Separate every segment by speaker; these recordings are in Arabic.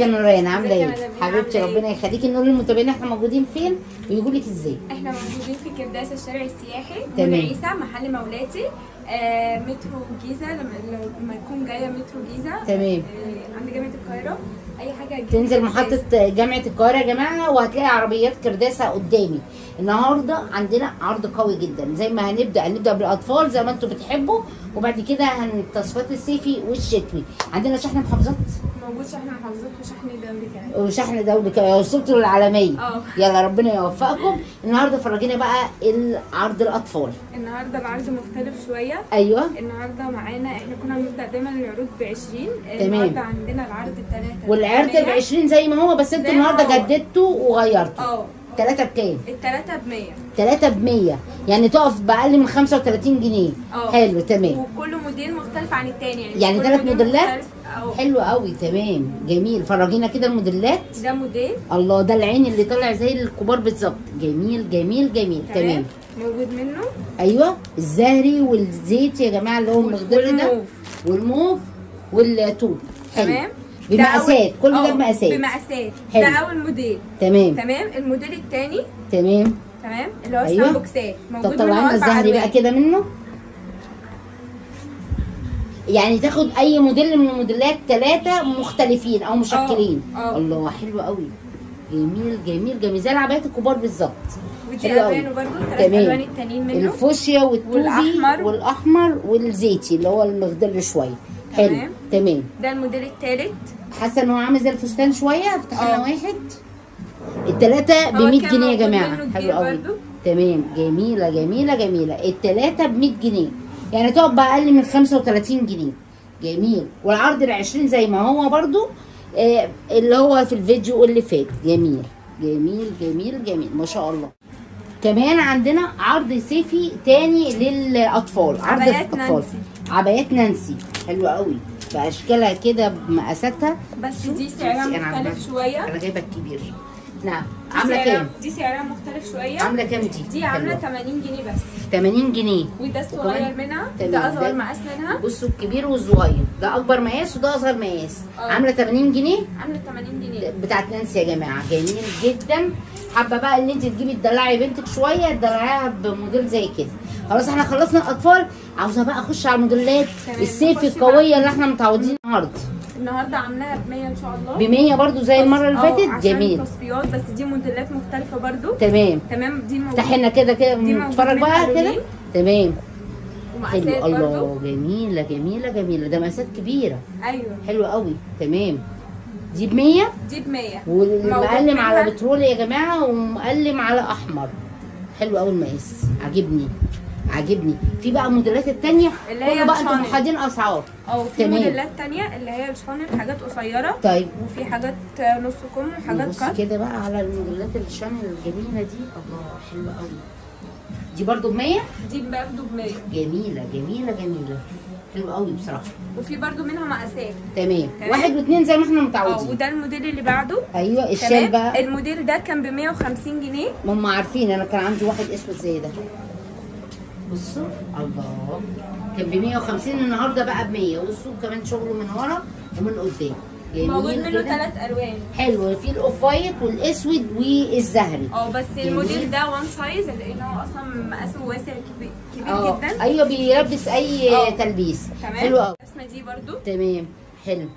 Speaker 1: يا نوران عامله
Speaker 2: ازيك إيه؟
Speaker 1: حبيبتي؟ ربنا يخليكي نقول للمتابعين إحنا موجودين فين ويقولوا لك إزاي
Speaker 2: إحنا موجودين في كرداس الشارع السياحي
Speaker 1: تمام.
Speaker 2: عيسى محل مولاتي آه مترو جيزة لما لما تكون جاية مترو جيزة
Speaker 1: تمام.
Speaker 2: آه عند جامعة القاهرة أي حاجة
Speaker 1: تنزل
Speaker 2: كرداس.
Speaker 1: محطة جامعة القاهرة يا جماعة وهتلاقي عربيات كرداسة قدامي النهاردة عندنا عرض قوي جدا زي ما هنبدأ هنبدأ بالأطفال زي ما أنتوا بتحبوا وبعد كده هنتصفيات الصيفي والشتوي. عندنا شحن محافظات؟
Speaker 2: موجود شحن محافظات وشحن دولي كمان.
Speaker 1: وشحن دولي كمان. وصلتوا للعالمية
Speaker 2: آه.
Speaker 1: يلا ربنا يوفقكم. النهارده فرجينا بقى العرض الأطفال.
Speaker 2: النهارده العرض مختلف شوية.
Speaker 1: أيوه.
Speaker 2: النهارده معانا إحنا كنا بنبدا دايما العروض ب 20
Speaker 1: تمام.
Speaker 2: النهارده عندنا العرض الثلاثه
Speaker 1: والعرض ب 20 زي ما هو بس
Speaker 2: أنتوا
Speaker 1: النهارده. جددتوا وغيرتوا
Speaker 2: آه.
Speaker 1: ثلاثة بكام؟
Speaker 2: الثلاثه ب 100
Speaker 1: ثلاثة ب 100 يعني تقف بأقل من 35 جنيه.
Speaker 2: آه.
Speaker 1: حلو تمام.
Speaker 2: وكل موديل مختلف عن الثاني يعني
Speaker 1: يعني
Speaker 2: كل
Speaker 1: ثلاث
Speaker 2: موديل
Speaker 1: موديلات؟
Speaker 2: مختلف.
Speaker 1: حلو قوي تمام. جميل. فرجينا كده الموديلات.
Speaker 2: ده موديل؟
Speaker 1: الله ده العين اللي طالع زي الكبار بالظبط. جميل جميل جميل. تمام.
Speaker 2: موجود منه؟
Speaker 1: أيوه. الزهري والزيتي يا جماعة اللي هو المخضر ده.
Speaker 2: والموف.
Speaker 1: والموف والطوب حلو.
Speaker 2: تمام.
Speaker 1: بمقاسات. كل ده بمقاسات.
Speaker 2: بمقاسات
Speaker 1: حلو.
Speaker 2: ده أول موديل.
Speaker 1: تمام.
Speaker 2: تمام؟ الموديل الثاني
Speaker 1: تمام.
Speaker 2: تمام؟ اللي هو
Speaker 1: أيوة.
Speaker 2: السامبوكسات
Speaker 1: طب
Speaker 2: موجود
Speaker 1: طلع
Speaker 2: منه
Speaker 1: لنا
Speaker 2: أربع
Speaker 1: الزهري بقى. كده منه. يعني تاخد أي موديل من الموديلات ثلاثة مختلفين أو مشكلين.
Speaker 2: آه، آه.
Speaker 1: الله حلو قوي. جميل جميل جميل. زي العبايات الكبار بالظبط.
Speaker 2: ودي. الوانه برضه ثلاث. ألوان التانيين منه.
Speaker 1: الفوشيا والطوبي
Speaker 2: والأحمر.
Speaker 1: والأحمر والزيتي اللي هو المخضر شوية. حلو.
Speaker 2: تمام. ده الموديل الثالث
Speaker 1: حاسة إن هو عامل زي الفستان شوية افتح لنا
Speaker 2: آه.
Speaker 1: واحد. التلاتة ب
Speaker 2: هو
Speaker 1: 100
Speaker 2: كان
Speaker 1: جنيه يا
Speaker 2: جماعة.
Speaker 1: حلو قوي. تمام. جميلة جميلة جميلة. التلاتة ب 100 جنيه. يعني تقف باقل من 35 جنيه. جميل. والعرض ال 20 زي ما هو برضو آه اللي هو في الفيديو اللي فات. جميل. جميل جميل جميل. ما شاء الله. كمان عندنا عرض صيفي تاني للأطفال. عرض
Speaker 2: نانسي.
Speaker 1: عبايات نانسي. حلوة قوي. باشكالها كده بمقاساتها.
Speaker 2: بس دي سعرها مختلف شوية.
Speaker 1: أنا جايبة الكبير. نعم.
Speaker 2: عاملة
Speaker 1: كام؟
Speaker 2: دي سعرها مختلف شوية.
Speaker 1: عاملة كام دي؟
Speaker 2: دي عاملة
Speaker 1: حلوة.
Speaker 2: 80 جنيه بس.
Speaker 1: 80 جنيه.
Speaker 2: وده الصغير منها. ده أصغر مقاس منها.
Speaker 1: بصوا الكبير والصغير. ده أكبر مقاس وده أصغر مقاس.
Speaker 2: آه.
Speaker 1: عاملة 80 جنيه؟
Speaker 2: عاملة 80 جنيه.
Speaker 1: بتاعت نانسي يا جماعة. جميل جدا. حابة بقى إن أنت تجيبي تدلعي بنتك شوية تدلعيها بموديل زي كده. خلاص إحنا خلصنا الأطفال. عاوزة بقى أخش على الموديلات
Speaker 2: نخش
Speaker 1: القوية اللي إحنا متعودين النهارده.
Speaker 2: النهارده عاملاها ب 100 إن شاء الله.
Speaker 1: ب 100 برضو زي المرة اللي فاتت؟ جميل.
Speaker 2: تصفيات بس دي موديلات مختلفة برضو.
Speaker 1: تمام.
Speaker 2: تمام دي موجودة.
Speaker 1: افتحي لنا كده كده نتفرج بقى كده. تمام. حلو. الله جميلة جميلة جميلة. ده مقاسات كبيرة.
Speaker 2: أيوه.
Speaker 1: حلو قوي. تمام. دي ب 100
Speaker 2: دي ب 100
Speaker 1: والمقلم على بترول يا جماعة ومقلم على أحمر. حلو قوي المقاس. عاجبني. عاجبني. في بقى الموديلات التانية
Speaker 2: اللي هي
Speaker 1: بقى
Speaker 2: أنتوا.
Speaker 1: محددين أسعار.
Speaker 2: أو في. موديلات تانية اللي هي الشانل حاجات قصيرة.
Speaker 1: طيب.
Speaker 2: وفي حاجات نص كم وحاجات كات
Speaker 1: كده بقى على الموديلات الشانل الجميلة دي. الله حلوة قوي دي برضو ب 100
Speaker 2: دي برضه ب 100
Speaker 1: جميلة جميلة جميلة. حلوة قوي بصراحة.
Speaker 2: وفي برضه منها مقاسات.
Speaker 1: تمام.
Speaker 2: تمام.
Speaker 1: واحد واثنين زي ما إحنا
Speaker 2: آه
Speaker 1: متعودين
Speaker 2: وده الموديل اللي بعده.
Speaker 1: أيوه الشال بقى.
Speaker 2: الموديل ده كان ب 150 جنيه.
Speaker 1: ما هم عارفين أنا كان عندي واحد اسود زي ده بصوا الله. كان ب 150 النهارده بقى ب 100 بصوا كمان شغله من ورا ومن قدام.
Speaker 2: موجود منه. ثلاث ألوان.
Speaker 1: حلو في ال off white والأسود والزهري.
Speaker 2: آه بس
Speaker 1: جميل.
Speaker 2: الموديل ده one size لأن هو أصلا مقاسه واسع كبير, كبير
Speaker 1: آه
Speaker 2: جدا.
Speaker 1: أيوه بيلبس أي
Speaker 2: آه.
Speaker 1: تلبيس.
Speaker 2: تمام.
Speaker 1: حلو قوي
Speaker 2: الرسمة دي برضو.
Speaker 1: تمام حلو.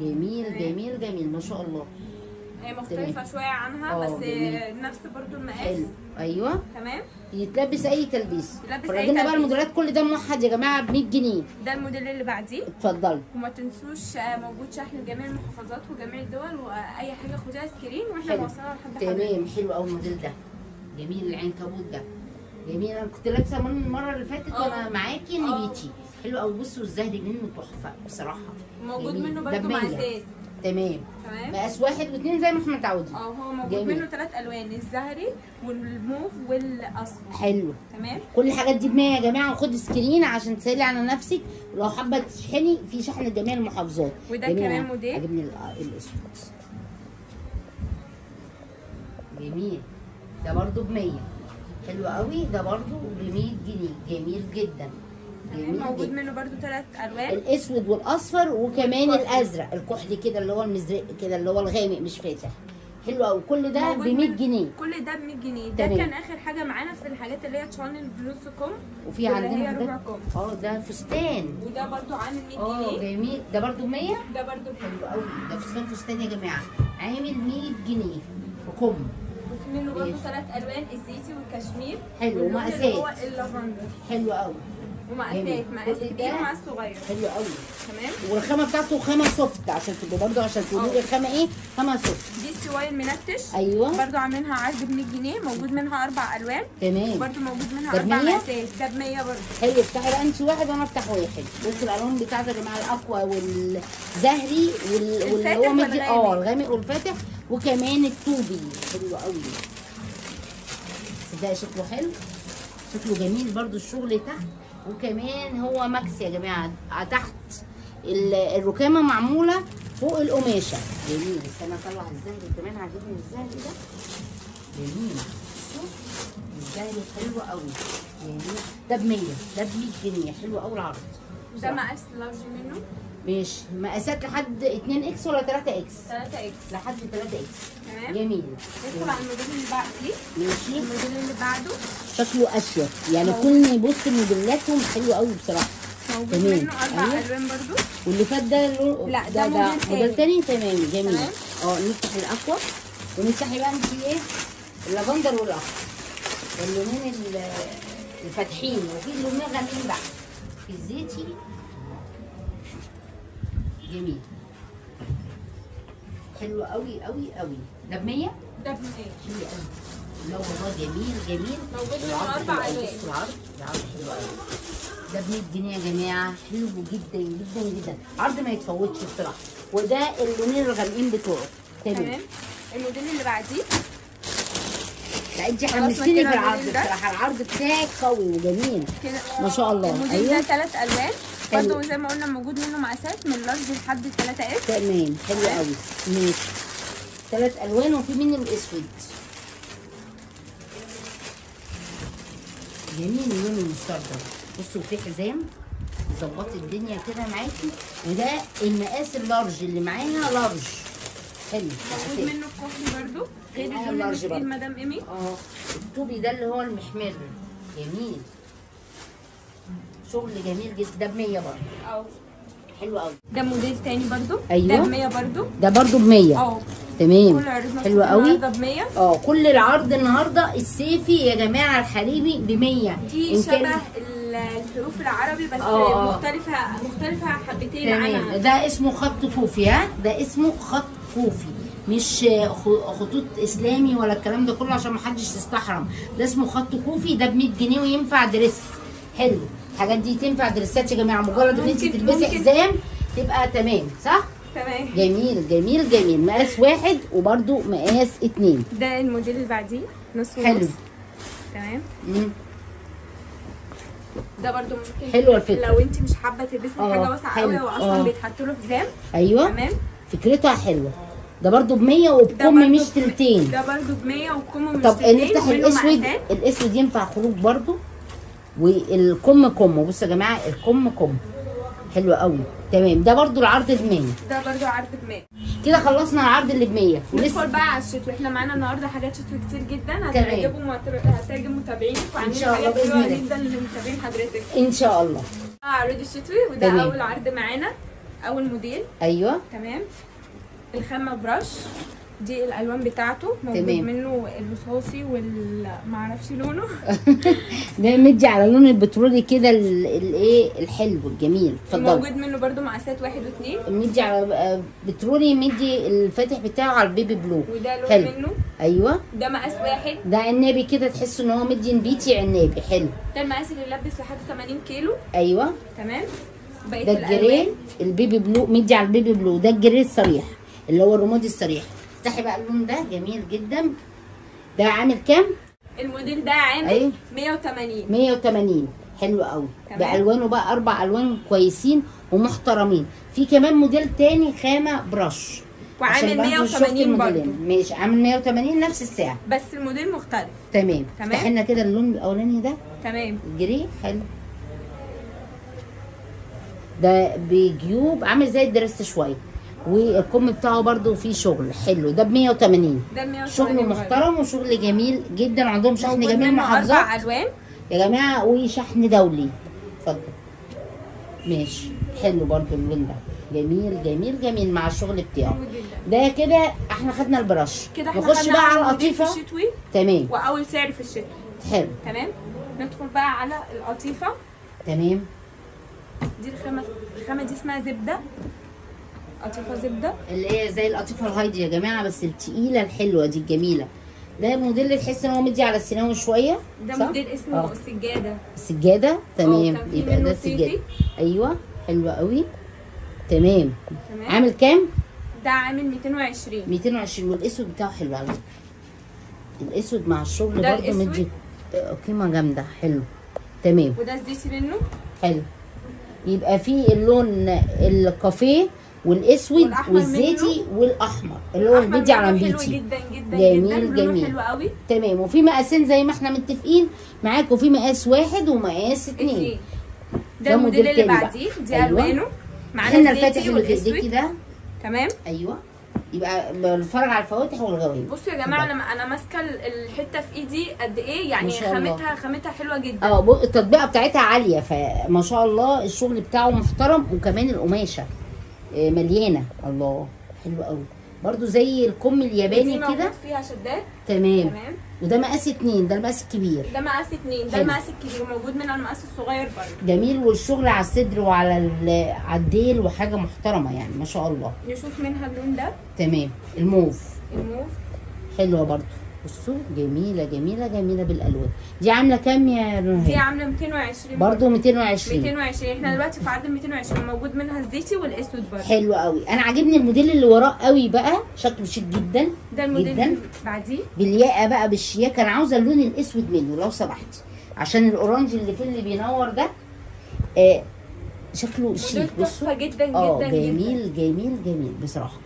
Speaker 1: جميل جميل جميل ما شاء الله.
Speaker 2: هي مختلفة شوية عنها
Speaker 1: آه،
Speaker 2: بس
Speaker 1: جميل.
Speaker 2: نفس برضو المقاس.
Speaker 1: حلو. أيوه.
Speaker 2: تمام.
Speaker 1: يتلبس أي تلبيس.
Speaker 2: أي
Speaker 1: فرجينا بقى. الموديلات كل ده موحد يا جماعة ب 100 جنيه.
Speaker 2: ده الموديل اللي بعديه.
Speaker 1: اتفضلوا
Speaker 2: وما تنسوش آه، موجود شحن لجميع المحافظات وجميع الدول وأي حاجة خدها screen وإحنا
Speaker 1: حلو.
Speaker 2: نوصلها لحد
Speaker 1: تمام. حلو قوي الموديل ده. جميل العنكبوت ده. جميل. أنا كنت لابسة من المرة اللي فاتت
Speaker 2: آه.
Speaker 1: وأنا معاكي. نبيتي حلو قوي بصوا الزهري منه تحفة بصراحة.
Speaker 2: موجود. منه
Speaker 1: ده
Speaker 2: برضو
Speaker 1: بمية. تمام. مقاس واحد واثنين زي ما إحنا متعودين.
Speaker 2: آه هو موجود
Speaker 1: جميل.
Speaker 2: منه ثلاث ألوان الزهري والموف والاصفر
Speaker 1: حلو.
Speaker 2: تمام.
Speaker 1: كل الحاجات دي ب 100 يا جماعة. وخد سكرين عشان تسهلي على نفسك. ولو حابة تشحني في شحن لجميع المحافظات.
Speaker 2: وده. كمان موديل.
Speaker 1: عجبني ال- الأسود. جميل. ده برضو ب 100 حلو قوي. ده برضو ب 100 جنيه. جميل جدا.
Speaker 2: موجود. منه برضو ثلاث ألوان.
Speaker 1: الأسود والأصفر وكمان. الأزرق الكحلي كده اللي هو المزرق كده اللي هو الغامق مش فاتح. حلو قوي كل ده ب
Speaker 2: موجود
Speaker 1: 100
Speaker 2: من-
Speaker 1: جنيه.
Speaker 2: كل ده ب 100 جنيه. ده
Speaker 1: تمام.
Speaker 2: كان آخر حاجة معانا في الحاجات اللي هي تشانل بنص كم
Speaker 1: وفي عندنا ده.
Speaker 2: كم
Speaker 1: آه ده فستان.
Speaker 2: وده برضو عامل 100
Speaker 1: آه
Speaker 2: جنيه.
Speaker 1: جميل. ده برضو 100
Speaker 2: ده برضو
Speaker 1: حلو قوي ده فستان فستان يا جماعة. عامل 100 جنيه
Speaker 2: وفي منه برضو
Speaker 1: ماشي.
Speaker 2: ثلاث ألوان الزيتي والكشمير.
Speaker 1: حلو، ومقاسات.
Speaker 2: اللي هو اللافندر.
Speaker 1: حلو قوي
Speaker 2: ومقاسات
Speaker 1: جميل.
Speaker 2: مقاس
Speaker 1: كل
Speaker 2: كبير
Speaker 1: ده-
Speaker 2: ومقاس صغير
Speaker 1: حلو قوي.
Speaker 2: تمام؟
Speaker 1: والخامه بتاعته خامة سوفت عشان تبقوا برضو عشان تقولوا لي
Speaker 2: آه.
Speaker 1: الخامه إيه؟ خامة سوفت.
Speaker 2: دي السوايل منتش.
Speaker 1: أيوه.
Speaker 2: برضو عاملينها عرض ب 100 جنيه موجود منها أربع ألوان.
Speaker 1: تمام.
Speaker 2: وبرضو موجود منها
Speaker 1: أربع؟
Speaker 2: مقاسات ده ب 100 برضو
Speaker 1: حلو افتحي بقى انت واحد وأنا افتح واحد. بصوا الألوان بتاعته يا جماعة الأقوى والزهري وال- واللي هو مدي. آه الغامق والفاتح. وكمان الطوبي حلو قوي. ده شكله حلو. شكله جميل برضو الشغل تحت. وكمان هو ماكس يا جماعة تحت ال- الركامة معمولة فوق القماشة. جميل. استنى أطلع الزهري كمان عاجبني الزهري ده. جميل. شوف الزهري حلو قوي. جميل. ده ب 100 ده ب 100 جنيه. حلو قوي العرض.
Speaker 2: ده. مقاس large منه.
Speaker 1: ماشي. مقاسات لحد 2 إكس ولا 3 إكس؟
Speaker 2: 3 إكس.
Speaker 1: لحد 3 إكس.
Speaker 2: تمام.
Speaker 1: جميل.
Speaker 2: ندخل على الموديل اللي بعديه
Speaker 1: ماشي.
Speaker 2: الموديل اللي بعده.
Speaker 1: شكله اشيك يعني
Speaker 2: أهو.
Speaker 1: كل بص موديلاتهم حلوة قوي بصراحة.
Speaker 2: موجود
Speaker 1: تمام.
Speaker 2: منه أربع
Speaker 1: أيوة.
Speaker 2: ألوان برضو.
Speaker 1: واللي فات ده
Speaker 2: لا، ده تاني.
Speaker 1: موديل تاني؟ تمام. جميل. آه نفتح الأقوى. ونفتحي بقى انت إيه؟ اللافندر والاخضر اللونين ال- الفاتحين. وفي اللونين غامقين بقى. في الزيتي جميل حلو قوي قوي قوي. ده ب 100
Speaker 2: ده ب 100
Speaker 1: حلو قوي. لا والله جميل جميل.
Speaker 2: موجود
Speaker 1: قوي.
Speaker 2: ألوان.
Speaker 1: بصوا العرض العرض حلو قوي. ده ب 100 جنيه يا جماعة حلو جدا جدا جدا. عرض ما يتفوتش بصراحه وده اللونين الغامقين بتوعه. تمام.
Speaker 2: الموديل اللي بعديه.
Speaker 1: لا انت
Speaker 2: كده
Speaker 1: في العرض. بصراحة. العرض بتاعك قوي وجميل. ما شاء الله.
Speaker 2: الموديل ده ثلاث ألوان.
Speaker 1: حلو.
Speaker 2: برضه زي ما قلنا موجود منه مقاسات من large لحد 3 X
Speaker 1: تمام حلو قوي. ماشي. ثلاث ألوان وفي منه الاسود جميل اللون المستردة. بصوا في حزام ظبطي الدنيا كده معاكي. وده المقاس ال large اللي معاها large. حلو.
Speaker 2: موجود منه الكحلي برضه غير
Speaker 1: معايا
Speaker 2: اللون اللي مدام إيمي.
Speaker 1: آه. الطوبي ده اللي هو المحمر. جميل. شغل جميل جدا. ده ب 100 برضه.
Speaker 2: آه
Speaker 1: حلو قوي
Speaker 2: ده موديل تاني برضه؟
Speaker 1: أيوة.
Speaker 2: ده ب 100 برضه؟
Speaker 1: ده برضه ب 100
Speaker 2: آه
Speaker 1: تمام حلو قوي
Speaker 2: النهارده ب 100
Speaker 1: آه كل العرض النهارده الصيفي يا جماعة الحريمي ب 100
Speaker 2: دي شبه
Speaker 1: كان-
Speaker 2: ال- الحروف العربي بس
Speaker 1: آه، آه.
Speaker 2: مختلفة مختلفة حبتين عنها.
Speaker 1: ده اسمه خط كوفي ها؟ ده اسمه خط كوفي. مش خطوط إسلامي ولا الكلام ده كله عشان ما حدش يستحرم. ده اسمه خط كوفي ده ب 100 جنيه وينفع dress. حلو. الحاجات دي تنفع دريسات يا جماعة مجرد إن انت تلبسي. حزام تبقى تمام صح
Speaker 2: تمام
Speaker 1: جميل جميل جميل مقاس واحد وبرده مقاس اتنين
Speaker 2: ده الموديل اللي بعديه نص ونص
Speaker 1: حلو.
Speaker 2: تمام
Speaker 1: مم.
Speaker 2: ده برضو ممكن
Speaker 1: حلوة الفكرة.
Speaker 2: لو انت مش حابة تلبسي
Speaker 1: آه،
Speaker 2: حاجة
Speaker 1: واسعة.
Speaker 2: قوي هو أصلا
Speaker 1: آه.
Speaker 2: بيتحط له حزام
Speaker 1: أيوه
Speaker 2: تمام
Speaker 1: فكرتها حلوة ده برضو ب 100
Speaker 2: ده
Speaker 1: وبكم مش تلتين
Speaker 2: ده برضو ب 100 وكمه مش
Speaker 1: طب
Speaker 2: تلتين
Speaker 1: نفتح
Speaker 2: ومنه الأسود.
Speaker 1: الأسود ينفع خروج برضو والكم كم. بصوا يا جماعة الكم كم. حلو قوي. تمام. ده برضو العرض ب 100
Speaker 2: ده برضو عرض ب 100
Speaker 1: كده خلصنا العرض اللي ب 100
Speaker 2: ندخل بقى على الشتوي إحنا معانا النهارده حاجات شتوي كتير جدا. هتعجبوا متر... هتعجب متابعينك وعاملين حاجات
Speaker 1: حلوة.
Speaker 2: جدا لمتابعين حضرتك.
Speaker 1: إن شاء الله.
Speaker 2: آه عروض الشتوي وده
Speaker 1: تمام.
Speaker 2: أول عرض معانا. أول موديل.
Speaker 1: أيوه.
Speaker 2: تمام. الخامة براش دي الألوان بتاعته موجود
Speaker 1: تمام.
Speaker 2: منه الرصاصي وال معرفش لونه.
Speaker 1: ده مدي على لون البترولي كده ال- الايه الحلو الجميل. اتفضل
Speaker 2: موجود منه برضو مقاسات واحد واثنين
Speaker 1: مدي على آه، بترولي مدي الفاتح بتاعه على ال baby blue.
Speaker 2: وده لون
Speaker 1: حلو.
Speaker 2: منه.
Speaker 1: أيوه.
Speaker 2: ده مقاس واحد.
Speaker 1: ده عنابي كده تحس ان هو مدي نبيتي عنابي. حلو.
Speaker 2: ده المقاس اللي يلبس لحد 80 كيلو.
Speaker 1: أيوه.
Speaker 2: تمام.
Speaker 1: ده ال
Speaker 2: grey
Speaker 1: ال baby blue مدي على ال baby blue. ده ال grey الصريح اللي هو الرمادي الصريح. افتحي بقى اللون ده جميل جدا. ده عامل كام؟
Speaker 2: الموديل ده عامل
Speaker 1: أيوة.
Speaker 2: 180
Speaker 1: 180 حلو قوي. بألوانه بقى أربع ألوان كويسين ومحترمين. في كمان موديل تاني خامة برش.
Speaker 2: وعامل
Speaker 1: عشان برضه
Speaker 2: 180
Speaker 1: شفت الموديلين.
Speaker 2: برضه.
Speaker 1: ماشي عامل 180 نفس السعر.
Speaker 2: بس الموديل مختلف.
Speaker 1: تمام.
Speaker 2: تمام.
Speaker 1: افتحي لنا كده اللون الأولاني ده.
Speaker 2: تمام.
Speaker 1: الجري حلو. ده بجيوب عامل زي الدرس شوية. والكم بتاعه برده فيه شغل حلو. ده ب 180
Speaker 2: ده 180
Speaker 1: شغل. محترم وشغل جميل جدا. عندهم شحن جميع
Speaker 2: منه أربع
Speaker 1: المحافظات
Speaker 2: ألوان.
Speaker 1: يا جماعة وشحن دولي. اتفضل. ماشي. حلو برضو اللون ده. جميل جميل جميل مع الشغل بتاعه. ده كده إحنا خدنا البرش
Speaker 2: كده إحنا
Speaker 1: نخش بقى على
Speaker 2: القطيفة. الشتوي.
Speaker 1: تمام.
Speaker 2: وأول سعر في الشتوي.
Speaker 1: حلو.
Speaker 2: تمام. ندخل بقى على القطيفة.
Speaker 1: تمام.
Speaker 2: دي الخامه الخامة دي اسمها زبدة. قطيفه زبدة؟
Speaker 1: اللي هي زي القطيفة الهايدي يا جماعة بس التقيلة الحلوة دي الجميلة. ده موديل تحس إن هو مدي على السيناوي شوية
Speaker 2: ده؟ موديل اسمه
Speaker 1: آه.
Speaker 2: السجاده
Speaker 1: السجاده تمام. يبقى ده السجاده. أيوه حلوة قوي. تمام.
Speaker 2: تمام.
Speaker 1: عامل كام؟
Speaker 2: ده عامل 220
Speaker 1: 220 والأسود بتاعه حلو قوي الأسود مع الشغل برضه. مدي. آه، قيمة جامدة. حلو. تمام.
Speaker 2: وده الزيتي منه؟
Speaker 1: حلو. يبقى في اللون الكافيه والاسود والزيتي والأحمر اللي هو
Speaker 2: أحمر
Speaker 1: البيتي على البيتي.
Speaker 2: جدا
Speaker 1: جميل، جميل.
Speaker 2: حلو قوي.
Speaker 1: تمام. وفي مقاسين زي ما إحنا متفقين معاكم في مقاس واحد ومقاس اتنين
Speaker 2: اتنين.
Speaker 1: ده
Speaker 2: ده الموديل
Speaker 1: موديل
Speaker 2: اللي. بعديه دي
Speaker 1: أيوة.
Speaker 2: ألوانه. معانا
Speaker 1: الفاتح اللي في ايديكي ده.
Speaker 2: تمام.
Speaker 1: أيوه. يبقى بنتفرج على الفواتح والغوايب
Speaker 2: بصوا يا جماعة أنا أنا ماسكة ال- الحتة في إيدي قد إيه يعني. خامتها خامتها حلوة جدا.
Speaker 1: آه التطبيقة بتاعتها عالية فما شاء الله الشغل بتاعه محترم وكمان القماشة. مليانة. الله حلو قوي. برضو زي الكم الياباني كده.
Speaker 2: فيها شدات
Speaker 1: تمام.
Speaker 2: تمام.
Speaker 1: وده مقاس اتنين ده المقاس الكبير.
Speaker 2: ده مقاس اتنين ده. المقاس الكبير موجود منها المقاس الصغير برضه
Speaker 1: جميل. والشغل على الصدر وعلى على الديل وحاجة محترمة يعني ما شاء الله.
Speaker 2: نشوف منها اللون ده.
Speaker 1: تمام. الموف.
Speaker 2: الموف.
Speaker 1: حلوة برضو. بصوا جميلة جميلة جميلة بالألوان. دي عاملة كام يا
Speaker 2: دي
Speaker 1: نهى
Speaker 2: عامله 220
Speaker 1: برضو 220
Speaker 2: 220 إحنا دلوقتي في عرض 220 موجود منها الزيتي والأسود برضه.
Speaker 1: حلو قوي. أنا عاجبني الموديل اللي وراه قوي بقى. شكله شيك جدا
Speaker 2: ده الموديل
Speaker 1: جدا.
Speaker 2: اللي بعديه.
Speaker 1: بالياقة بقى بالشياكة. أنا عاوزة اللون الأسود منه لو سمحتي عشان ال orange اللي فيه اللي بينور ده آه شكله شيك. بصوا.
Speaker 2: آه جدا جدا.
Speaker 1: جميل جميل جميل بصراحة.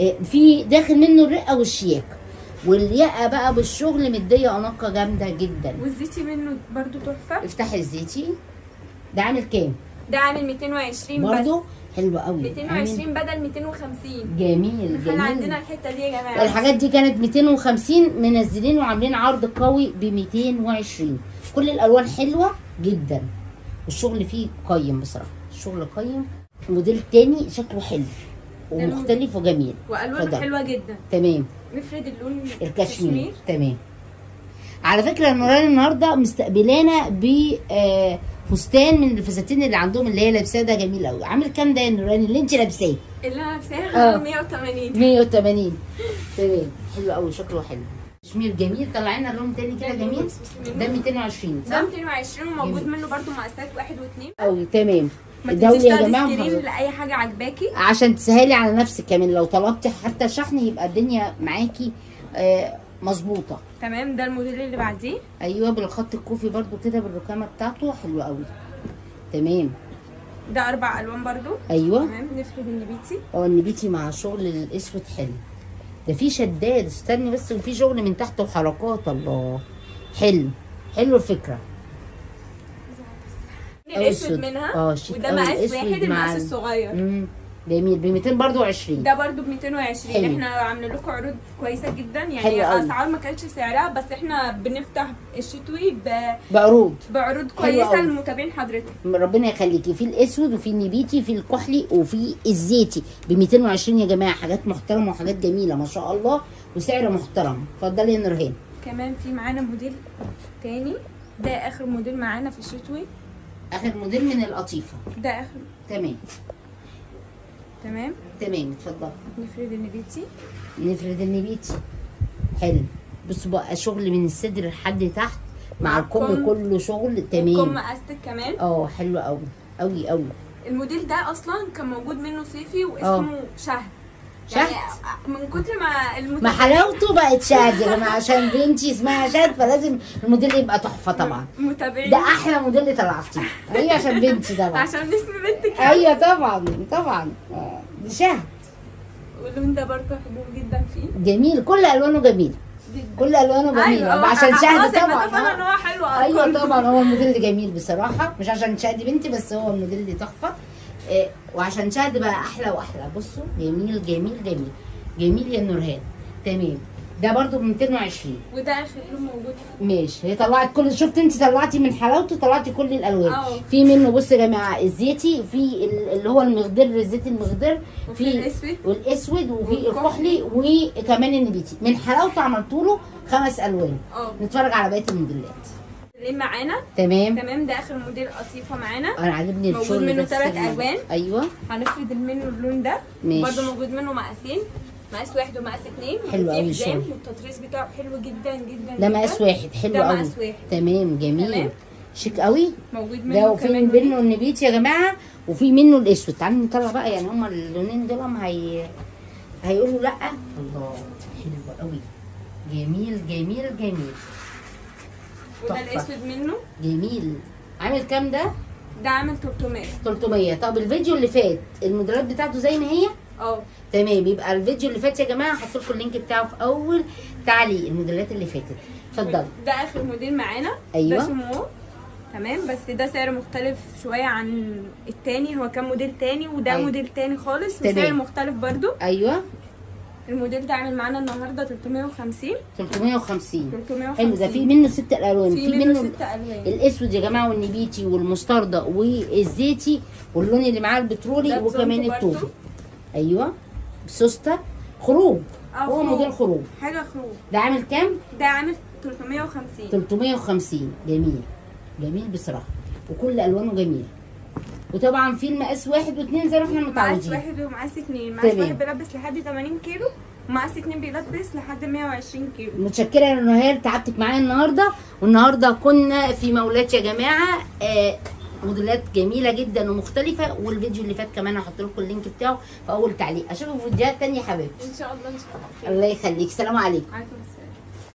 Speaker 1: آه في داخل منه الرقة والشياكة. والياقه بقى بالشغل مدية أناقة جامدة جدا.
Speaker 2: والزيتي منه برضه تحفة.
Speaker 1: افتحي الزيتي. ده عامل كام؟
Speaker 2: ده عامل 220 بس.
Speaker 1: برضو؟ حلو قوي.
Speaker 2: 220 بدل 250
Speaker 1: جميل
Speaker 2: إحنا
Speaker 1: جميل.
Speaker 2: عندنا الحتة دي يا جماعة.
Speaker 1: الحاجات دي كانت 250 منزلين وعاملين عرض قوي ب 220 كل الألوان حلوة جدا. والشغل فيه قيم بصراحة. الشغل قيم. موديل تاني شكله حلو. ومختلف وجميل.
Speaker 2: والوان
Speaker 1: اتفضل.
Speaker 2: حلوة جدا.
Speaker 1: تمام.
Speaker 2: نفرد اللون
Speaker 1: الكشمير. تمام. على فكرة نوران النهارده مستقبلانا ب آه، فستان من الفساتين اللي عندهم اللي هي لابساه ده جميل قوي عامل كام ده يا نوران اللي انت لابساه.
Speaker 2: اللي أنا
Speaker 1: آه.
Speaker 2: لابساها 180
Speaker 1: 180 تمام. حلو قوي شكله حلو. كشمير جميل. طلع لنا لون تاني كده
Speaker 2: ده
Speaker 1: جميل. ده 220
Speaker 2: ده
Speaker 1: صح
Speaker 2: 220 وموجود. منه برضو مقاسات واحد واثنين
Speaker 1: قوي تمام.
Speaker 2: ما
Speaker 1: الدولي يا جماعة.
Speaker 2: لأي حاجة عجباكي
Speaker 1: عشان تسهلي على نفسك كمان لو طلبتي حتى شحن يبقى الدنيا معاكي آه، مظبوطة.
Speaker 2: تمام ده الموديل اللي بعديه.
Speaker 1: أيوه بالخط الكوفي برضو كده بالركامه بتاعته حلو قوي. تمام.
Speaker 2: ده أربع ألوان برضو.
Speaker 1: أيوه.
Speaker 2: تمام نفرد النبيتي
Speaker 1: آه النبيتي مع شغل الأسود حلو. ده في شداد استني بس وفي شغل من تحت وحركات الله. حلو. حلو الفكرة.
Speaker 2: الاسود
Speaker 1: أسود.
Speaker 2: منها
Speaker 1: آه شيك
Speaker 2: وده مقاس واحد المقاس
Speaker 1: ال-
Speaker 2: الصغير.
Speaker 1: امم جميل. ب 200 برضو 20
Speaker 2: ده برضو ب 220
Speaker 1: حلو.
Speaker 2: إحنا عاملين لكم عروض كويسة جدا. يعني. أسعار ما كانتش سعرها بس إحنا بنفتح الشتوي ب-
Speaker 1: بعروض.
Speaker 2: بعروض
Speaker 1: كويسة.
Speaker 2: لمتابعين حضرتك.
Speaker 1: ربنا يخليكي. في الأسود وفي النبيتي في الكحلي وفي الزيتي. ب 220 يا جماعة. حاجات محترمة وحاجات جميلة ما شاء الله. وسعر محترم. اتفضلي يا نورهان.
Speaker 2: كمان في معانا موديل تاني. ده آخر موديل معانا في الشتوي
Speaker 1: آخر موديل من القطيفة.
Speaker 2: ده آخر.
Speaker 1: تمام.
Speaker 2: تمام.
Speaker 1: تمام اتفضلي
Speaker 2: نفرد النبيتي.
Speaker 1: نفرد النبيتي. حلو. بصوا بقى شغل من الصدر لحد تحت مع الكم. كله شغل. تمام.
Speaker 2: مقاستك كمان.
Speaker 1: آه حلو قوي قوي قوي
Speaker 2: الموديل ده أصلا كان موجود منه صيفي واسمه شهد
Speaker 1: شهد؟
Speaker 2: يعني من كتر ما المت...
Speaker 1: ما حلاوته بقت شهد يا جماعة عشان بنتي اسمها شهد فلازم الموديل يبقى تحفة طبعا.
Speaker 2: متابعين.
Speaker 1: ده أحلى موديل طلعتيه. أيوه عشان بنتي طبعا.
Speaker 2: عشان اسم بنتك.
Speaker 1: أيوه طبعا طبعا. آه، دي شهد
Speaker 2: واللون ده برضه حلو جدا فيه.
Speaker 1: جميل كل ألوانه جميل.
Speaker 2: جدا.
Speaker 1: كل ألوانه جميلة.
Speaker 2: هو-
Speaker 1: عشان شهد
Speaker 2: يبقى
Speaker 1: طبعا. آه.
Speaker 2: ان هو حلو أيوه.
Speaker 1: طبعا هو الموديل جميل بصراحة. مش عشان شادي بنتي بس هو الموديل تحفة. آه، وعشان شهد بقى أحلى وأحلى. بصوا جميل جميل جميل. جميل يا نورهان. تمام. ده برضو ب 220
Speaker 2: وده آخر لون موجود.
Speaker 1: ماشي. هي طلعت كل شفت انت طلعتي من حلاوته طلعتي كل الألوان.
Speaker 2: آه.
Speaker 1: في منه بصوا يا جماعة الزيتي في ال- اللي هو المخضر الزيت المخضر
Speaker 2: وفي الأسود.
Speaker 1: والأسود وفي. الكحلي وكمان النبيتي. من حلاوته عملتوا له خمس ألوان.
Speaker 2: آه.
Speaker 1: نتفرج على بقية الموديلات
Speaker 2: اللي معانا.
Speaker 1: تمام.
Speaker 2: تمام ده آخر موديل قطيفة معانا.
Speaker 1: أنا عاجبني
Speaker 2: موجود
Speaker 1: الشغل
Speaker 2: منه
Speaker 1: ده
Speaker 2: تلات
Speaker 1: السجن.
Speaker 2: ألوان.
Speaker 1: أيوه.
Speaker 2: هنفرد منه اللون ده.
Speaker 1: ماشي.
Speaker 2: برضه موجود منه مقاسين. مقاس واحد ومقاس اتنين.
Speaker 1: حلو
Speaker 2: حزام.
Speaker 1: الشغل.
Speaker 2: والتطريز بتاعه حلو جدا جدا
Speaker 1: ده مقاس. واحد. حلو
Speaker 2: ده
Speaker 1: قوي
Speaker 2: مقاس واحد.
Speaker 1: تمام جميل.
Speaker 2: تمام.
Speaker 1: شيك قوي
Speaker 2: موجود منه
Speaker 1: ده وفي
Speaker 2: كمان
Speaker 1: منه. النبيت يا جماعة وفي منه الأسود. تعالوا نطلع بقى يعني هما اللونين دول هي هيقولوا لأ. الله حلو قوي جميل جميل جميل.
Speaker 2: وده. الاسود منه.
Speaker 1: جميل. عامل كام ده؟
Speaker 2: ده عامل 300
Speaker 1: 300 طب الفيديو اللي فات الموديلات بتاعته زي ما هي؟
Speaker 2: آه.
Speaker 1: تمام. يبقى الفيديو اللي فات يا جماعة هحط لكم ال link بتاعه في أول تعليق الموديلات اللي فاتت. اتفضل.
Speaker 2: ده آخر موديل معانا.
Speaker 1: أيوة.
Speaker 2: ده سمو تمام. بس ده سعر مختلف شوية عن التاني. هو كان موديل تاني؟ وده
Speaker 1: أيوة.
Speaker 2: موديل تاني خالص. وسعر مختلف برضو.
Speaker 1: أيوه.
Speaker 2: الموديل ده عامل معانا النهارده 350
Speaker 1: 350
Speaker 2: 350
Speaker 1: حلو ده في منه ست الالوان
Speaker 2: في منه ست ألوان.
Speaker 1: الأسود يا جماعة والنبيتي والمستردة والزيتي واللون اللي معاه البترولي وكمان. التوبي أيوه. سوسته خروج
Speaker 2: آه
Speaker 1: هو. موديل خروج
Speaker 2: حاجة خروج
Speaker 1: ده عامل كام؟
Speaker 2: ده عامل 350
Speaker 1: 350 جميل. جميل بصراحة. وكل ألوانه جميله وطبعا في المقاس واحد واثنين زي ما إحنا
Speaker 2: مقاس
Speaker 1: متعودين.
Speaker 2: واحد ومقاس اتنين. مقاس. واحد بيلبس لحد 80 كيلو ومقاس اتنين بيلبس لحد 120 كيلو.
Speaker 1: متشكرة يا نهال تعبتك معايا النهارده والنهاردة كنا في مولات يا جماعة آه موديلات جميلة جدا ومختلفة والفيديو اللي فات كمان هحط لكم اللينك بتاعه في أول تعليق. اشوفكم في فيديوهات تانية يا حبايبي
Speaker 2: إن شاء الله إن شاء الله.
Speaker 1: الله يخليك. سلام عليكم.
Speaker 2: عليكم السلام.